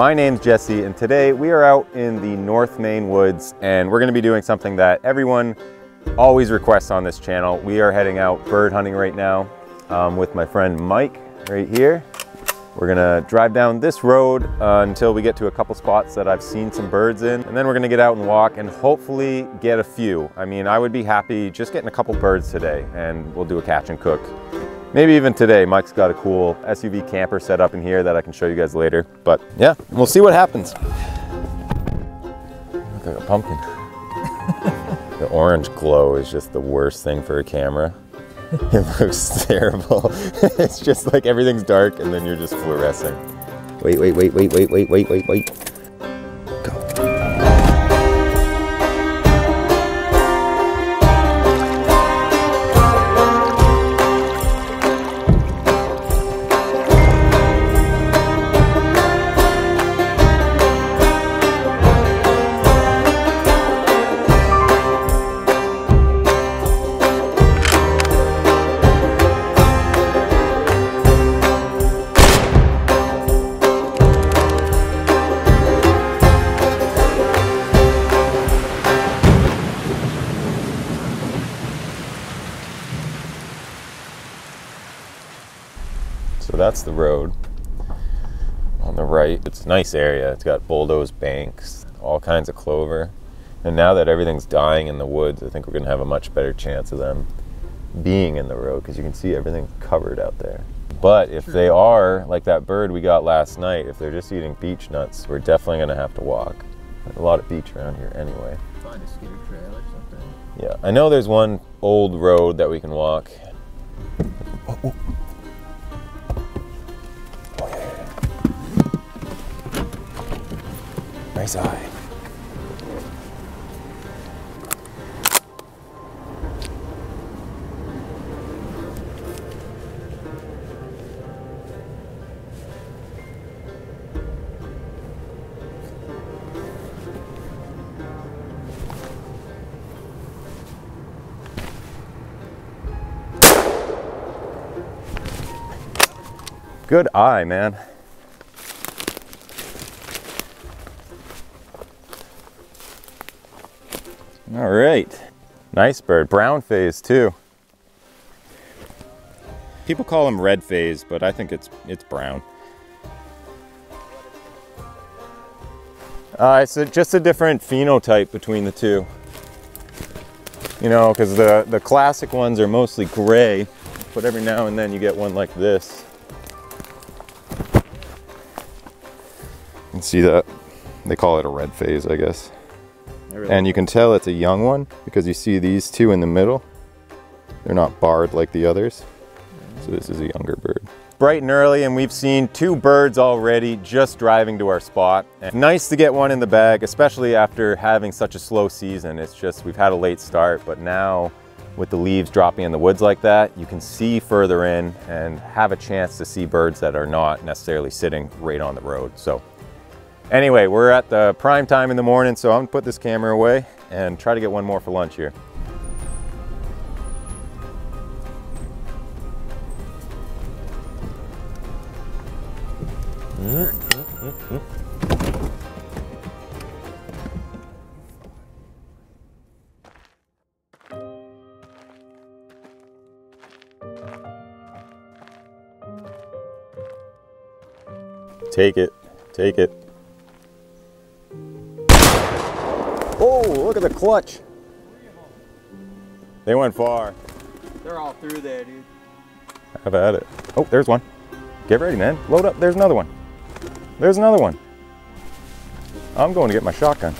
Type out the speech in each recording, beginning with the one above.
My name's Jesse and today we are out in the North Maine woods and we're going to be doing something that everyone always requests on this channel. We are heading out bird hunting right now um, with my friend Mike right here. We're gonna drive down this road uh, until we get to a couple spots that I've seen some birds in, and then we're gonna get out and walk and hopefully get a few. I mean, I would be happy just getting a couple birds today, and we'll do a catch and cook. Maybe even today, Mike's got a cool SUV camper set up in here that I can show you guys later. But yeah, we'll see what happens. Look like a pumpkin. the orange glow is just the worst thing for a camera. it looks terrible. it's just like everything's dark and then you're just fluorescing. Wait, wait, wait, wait, wait, wait, wait, wait, wait. That's the road on the right. It's a nice area. It's got bulldozed banks, all kinds of clover. And now that everything's dying in the woods, I think we're going to have a much better chance of them being in the road because you can see everything covered out there. But if they are like that bird we got last night, if they're just eating beech nuts, we're definitely going to have to walk. There's a lot of beech around here anyway. Find a scooter trail or something. Yeah, I know there's one old road that we can walk. Oh. Oh, Good eye, man. All right. Nice bird. Brown phase too. People call them red phase, but I think it's it's brown. Uh, it's just a different phenotype between the two. You know, because the, the classic ones are mostly gray, but every now and then you get one like this. You can see that. They call it a red phase, I guess. Really And you can tell it's a young one because you see these two in the middle. They're not barred like the others. So this is a younger bird. Bright and early and we've seen two birds already just driving to our spot. And nice to get one in the bag, especially after having such a slow season. It's just, we've had a late start, but now with the leaves dropping in the woods like that, you can see further in and have a chance to see birds that are not necessarily sitting right on the road. So Anyway, we're at the prime time in the morning, so I'm gonna put this camera away and try to get one more for lunch here. Take it, take it. Look at the clutch. They went far. They're all through there, dude. Have at it. Oh, there's one. Get ready, man. Load up. There's another one. There's another one. I'm going to get my shotgun.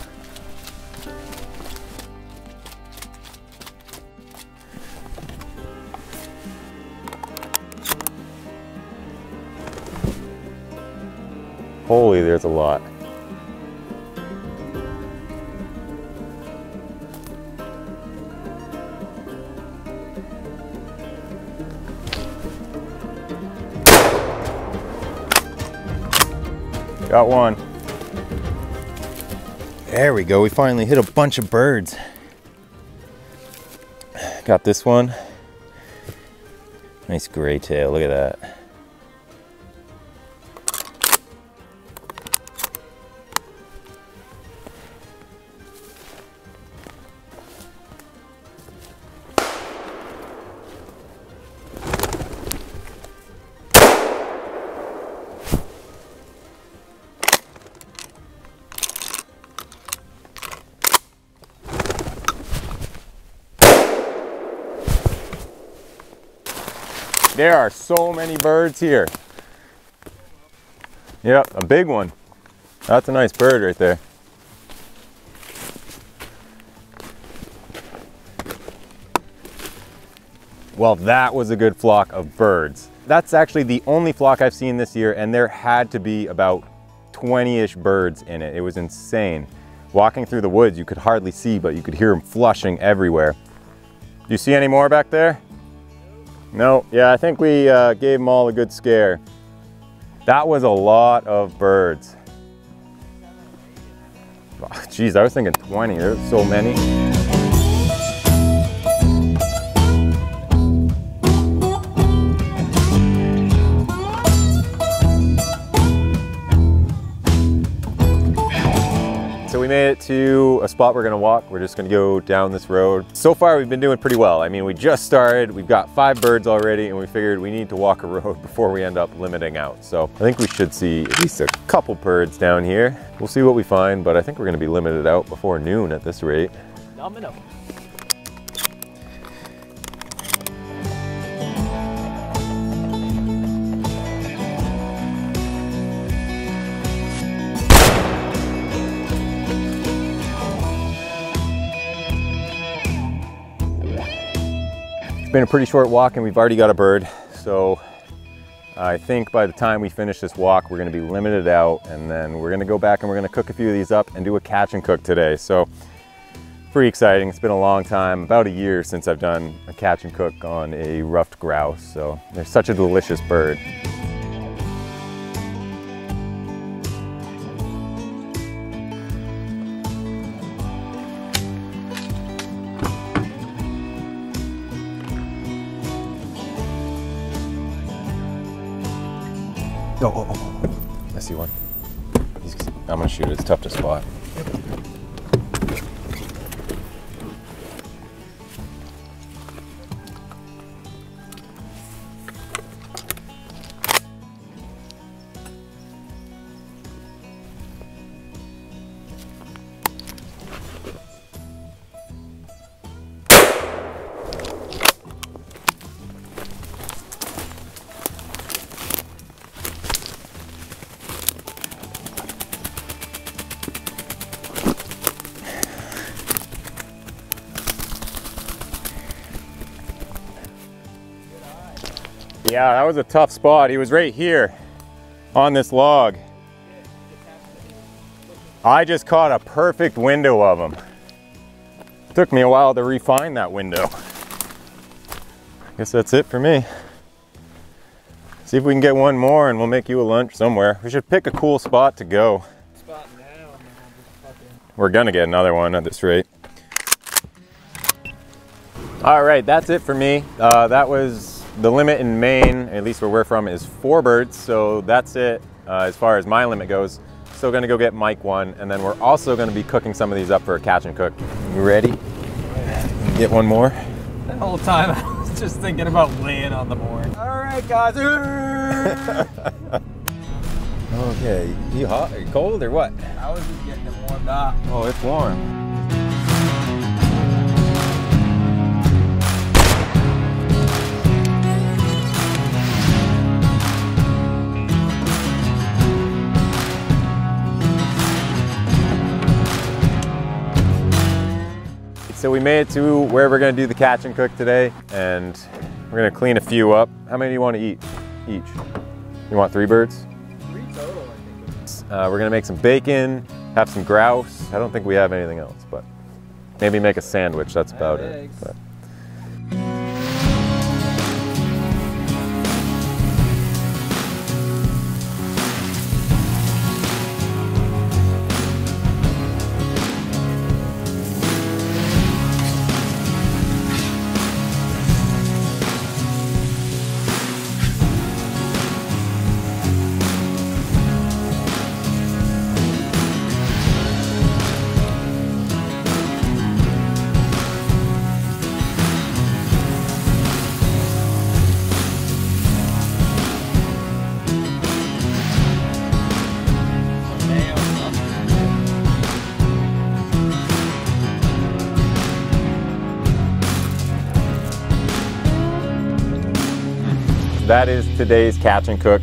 Holy, there's a lot. Got one. There we go. We finally hit a bunch of birds. Got this one. Nice gray tail. Look at that. There are so many birds here. Yep, a big one. That's a nice bird right there. Well, that was a good flock of birds. That's actually the only flock I've seen this year, and there had to be about 20-ish birds in it. It was insane. Walking through the woods, you could hardly see, but you could hear them flushing everywhere. Do you see any more back there? No, yeah, I think we uh, gave them all a good scare. That was a lot of birds. Geez, I was thinking 20, there's so many. To a spot we're gonna walk. We're just gonna go down this road. So far, we've been doing pretty well. I mean, we just started, we've got five birds already, and we figured we need to walk a road before we end up limiting out. So I think we should see at least a couple birds down here. We'll see what we find, but I think we're gonna be limited out before noon at this rate. Domino. It's been a pretty short walk and we've already got a bird. So I think by the time we finish this walk, we're gonna be limited out and then we're gonna go back and we're gonna cook a few of these up and do a catch and cook today. So pretty exciting. It's been a long time, about a year since I've done a catch and cook on a ruffed grouse. So they're such a delicious bird. Oh, oh, oh. I see one. He's, I'm gonna shoot. It. It's tough to spot. Yeah, that was a tough spot. He was right here on this log. I just caught a perfect window of him. Took me a while to refine that window. I guess that's it for me. See if we can get one more and we'll make you a lunch somewhere. We should pick a cool spot to go. We're gonna get another one at this rate. All right, that's it for me. Uh, that was the limit in Maine, at least where we're from, is four birds. So that's it uh, as far as my limit goes. Still gonna go get Mike one, and then we're also gonna be cooking some of these up for a catch and cook. You ready? Get one more? The whole time I was just thinking about laying on the board. All right, guys. okay, you hot? Are you cold or what? I was just getting it warmed up. Oh, it's warm. So we made it to where we're gonna do the catch and cook today, and we're gonna clean a few up. How many do you want to eat each? You want three birds? Three total, I think. Uh, we're gonna make some bacon, have some grouse. I don't think we have anything else, but maybe make a sandwich, that's about it. That is today's catch and cook.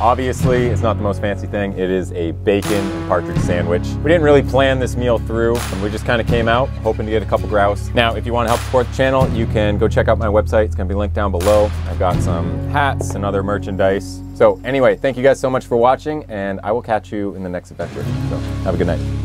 Obviously, it's not the most fancy thing. It is a bacon and partridge sandwich. We didn't really plan this meal through, and we just kind of came out hoping to get a couple grouse. Now, if you want to help support the channel, you can go check out my website. It's going to be linked down below. I've got some hats and other merchandise. So anyway, thank you guys so much for watching, and I will catch you in the next adventure. So have a good night.